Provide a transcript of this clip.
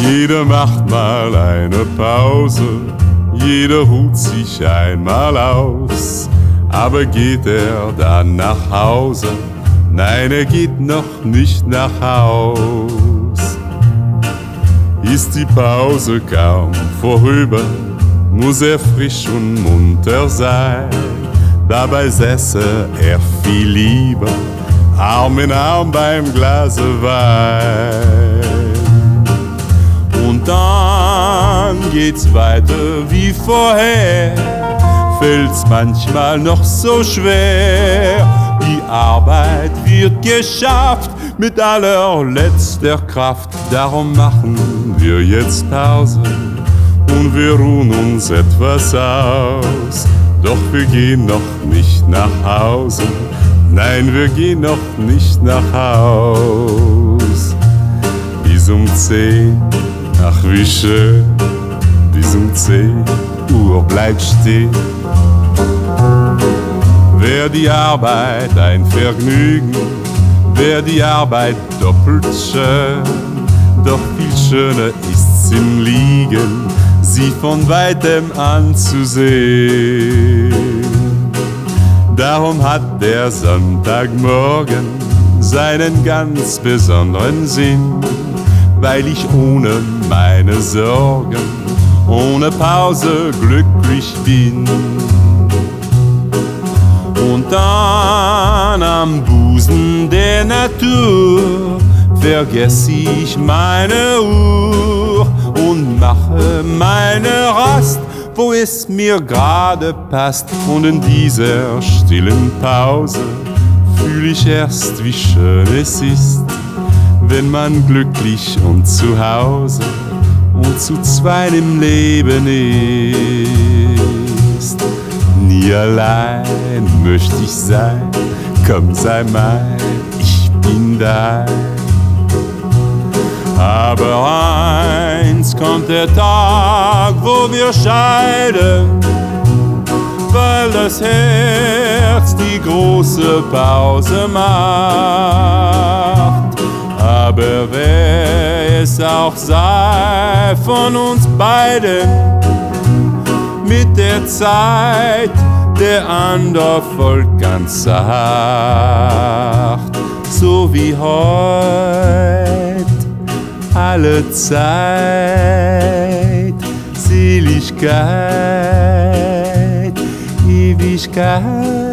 Jeder macht mal eine Pause, jeder ruht sich einmal aus. Aber geht er dann nach Hause? Nein, er geht noch nicht nach Haus. Ist die Pause kaum vorüber, muss er frisch und munter sein. Dabei säße er viel lieber Arm in Arm beim Glase Wein. Und dann geht's weiter wie vorher, fällt's manchmal noch so schwer. Die Arbeit wird geschafft mit allerletzter Kraft, darum machen wir jetzt Pause und wir ruhen uns etwas aus. Doch wir gehen noch nicht nach Hause, nein, wir gehen noch nicht nach Haus. Bis um zehn, ach wie schön, bis um zehn Uhr bleibt stehen. Wär die Arbeit ein Vergnügen, wär die Arbeit doppelt schön, doch viel schöner ist's im Liegen, sie von weitem anzusehen. Darum hat der Sonntagmorgen seinen ganz besonderen Sinn, weil ich ohne meine Sorgen, ohne Pause glücklich bin. Und dann am Busen der Natur vergesse ich meine Uhr mache meine Rast wo es mir gerade passt. Und in dieser stillen Pause fühle ich erst, wie schön es ist, wenn man glücklich und zu Hause und zu zweit im Leben ist. Nie allein möchte ich sein, komm sei mein, ich bin dein. Aber eins kommt der Tag, wo wir scheiden, weil das Herz die große Pause macht. Aber wer es auch sei von uns beiden, mit der Zeit der andere folgt ganz sacht, so wie heute alle Zeit, Seligkeit, Ewigkeit.